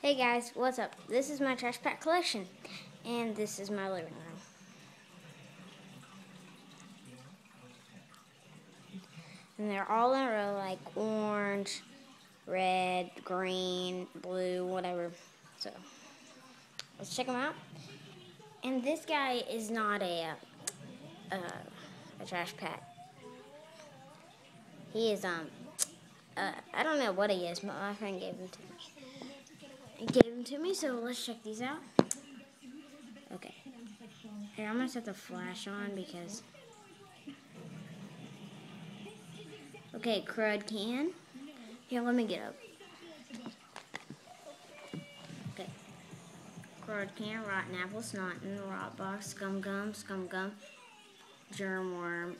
Hey guys, what's up? This is my trash pack collection, and this is my living room. And they're all in a row, like orange, red, green, blue, whatever. So, let's check them out. And this guy is not a, uh, a trash pack. He is, um, uh, I don't know what he is, but my friend gave him to me gave them to me, so let's check these out. Okay. Here, I'm going to set the flash on because... Okay, crud can. Here, let me get up. Okay. Crud can, rotten apple, snotting, rot box, scum gum, scum gum, germ worm,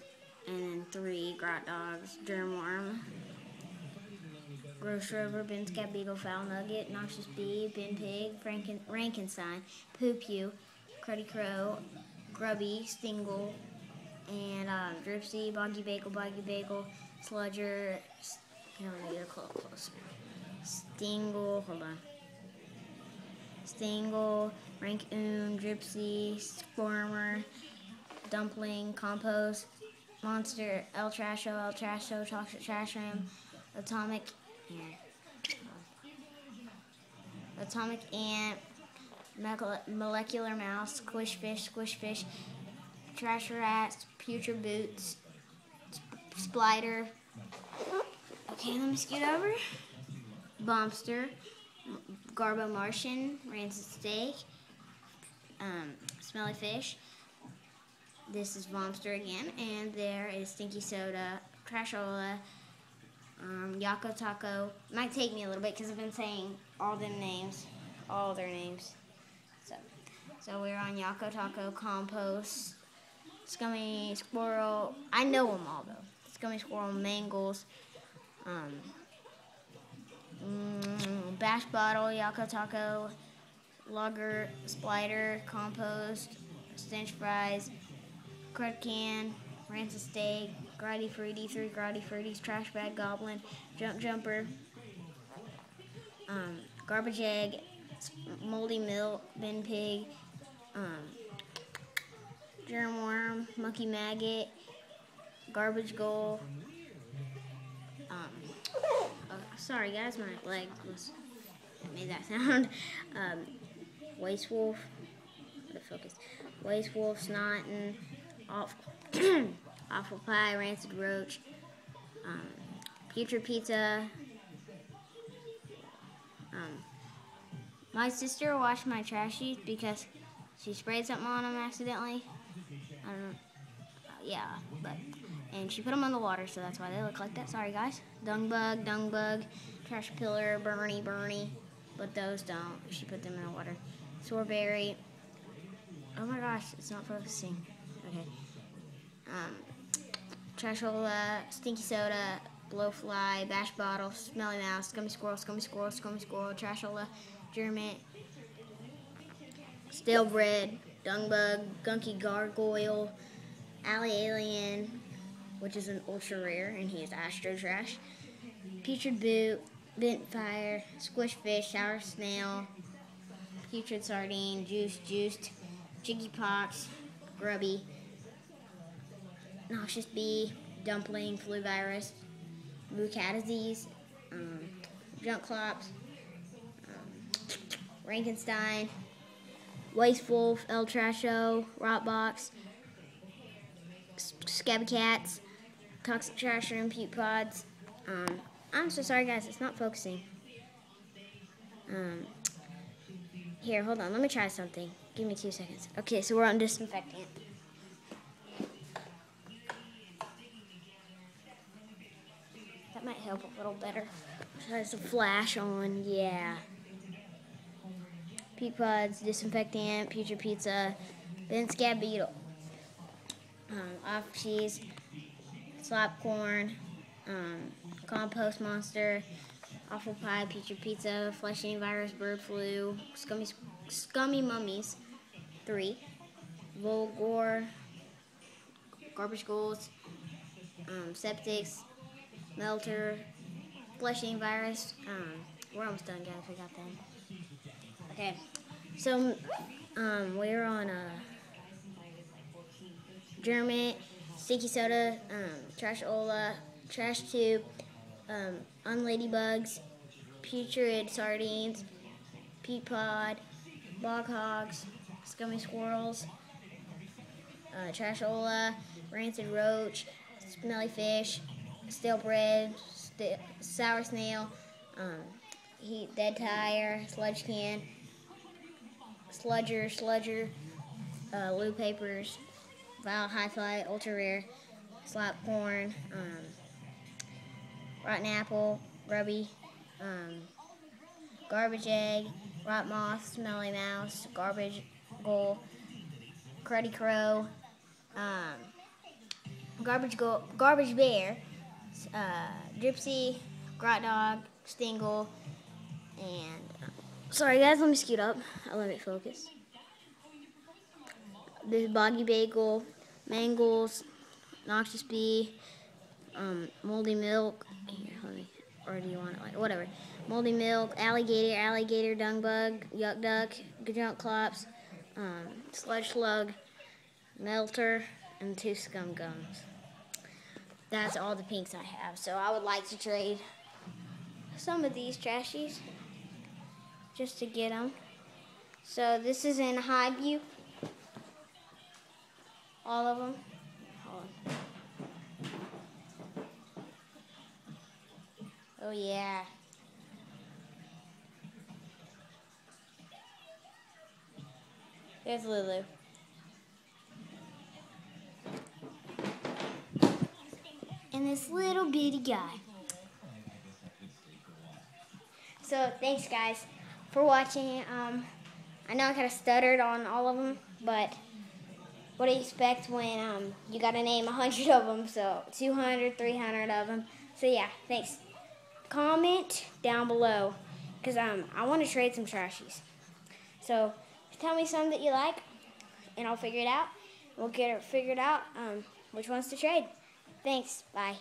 and then three grot dogs, germ worm. Gross Rover, Ben Scat Beagle, Foul Nugget, Noxious Bee, Bin Pig, Franken, Rankenstein, Poop You, Cruddy Crow, Grubby, Stingle, and um, Dripsy, Boggy Bagel, Boggy Bagel, Sludger, here, let me get a close, closer. Stingle, hold on. Stingle, Rankoon, Dripsy, Squirmer, Dumpling, Compost, Monster, El Trasho, El Trasho, Toxic Trash Ram, Atomic, Atomic ant, molecular mouse, squish fish, squish fish, trash rats, putrid boots, splider. Okay, let me scoot over. Bombster, Garbo Martian, rancid steak, um, smelly fish. This is Bombster again, and there is Stinky Soda, Trashola, um, Yako Taco. Might take me a little bit because I've been saying all them names, all their names. So, so we're on Yako Taco, Compost, Scummy Squirrel. I know them all though. Scummy Squirrel, Mangles, um, mm, Bash Bottle, Yako Taco, Lugger, Splider, Compost, Stench Fries, Crud Can, Rancid Steak, Grotty Fruity, three Grotty Fruities, Trash Bag Goblin, Jump Jumper, um, Garbage Egg, Moldy Milk, Bin Pig, um, Germ Worm, Monkey Maggot, Garbage Goal. Um, uh, sorry guys, my leg was made that sound. Um, Waste Wolf, the focus. Waste Wolf, Snotting, off. Awful Pie, Rancid Roach, um, Putrid Pizza. Um, my sister washed my trash sheets because she sprayed something on them accidentally. I don't yeah, but and she put them on the water, so that's why they look like that. Sorry, guys. Dung bug, dung bug, trash pillar, Bernie, Bernie, but those don't. She put them in the water. Soreberry. Oh my gosh, it's not focusing. Okay. Um, Trashola, Stinky Soda, Blowfly, Bash Bottle, Smelly Mouse, Scummy Squirrel, Scummy Squirrel, Scummy Squirrel, Trashola, Germit, Stale Bread, Dung Bug, Gunky Gargoyle, Alley Alien, which is an ultra rare, and he is Astro Trash, Putrid Boot, Bent Fire, Squish Fish, Sour Snail, Putrid Sardine, Juice Juiced, Jiggy Pox, Grubby, noxious bee, dumpling, flu virus, blue cat disease, um, junk clops, um, Rankenstein, waste wolf, El Trasho, Rotbox, Scabby Cats, Toxic Trash and Puke Pods. Um, I'm so sorry, guys. It's not focusing. Um, here, hold on. Let me try something. Give me two seconds. Okay, so we're on disinfectant. Might help a little better. Has a flash on, yeah. Peat pods, disinfectant, putrid pizza, then scab beetle. Um, off cheese, slap corn, um, compost monster, awful pie, putrid pizza, flesh eating virus, bird flu, scummy, scummy mummies, three, vulgore, garbage goals, um, septics, Melter, Flesh Eating Virus, um, We're almost done, guys. We got them. Okay. So, um, we're on a German, sticky soda, um, trash ola, trash tube, um, unladybugs, putrid sardines, peat pod, bog hogs, scummy squirrels, uh, trash ola, rancid roach, smelly fish, stale bread, st sour snail, um, heat, dead tire, sludge can, sludger, sludger, uh, loo papers, vile high fly, ultra rare, slap corn, um, rotten apple, grubby, um, garbage egg, rot moth, smelly mouse, garbage gull, cruddy crow, um, garbage go, garbage bear, uh, gypsy, grot dog, stingle, and sorry guys, let me scoot up. I'll let me focus. This boggy bagel, mangles, noxious bee, um, moldy milk. Here, let me. Or do you want it like whatever? Moldy milk, alligator, alligator, dung bug, yuck duck, junk clops, um, sludge slug, melter, and two scum gums. That's all the pinks I have. So I would like to trade some of these trashies just to get them. So this is in high view. All of them. Oh yeah. There's Lulu. This little bitty guy. So thanks guys for watching. Um, I know I kind of stuttered on all of them, but what do you expect when um, you got to name 100 of them? So 200, 300 of them. So yeah, thanks. Comment down below because um, I want to trade some trashies. So tell me some that you like and I'll figure it out. We'll get it figured out um, which ones to trade. Thanks. Bye.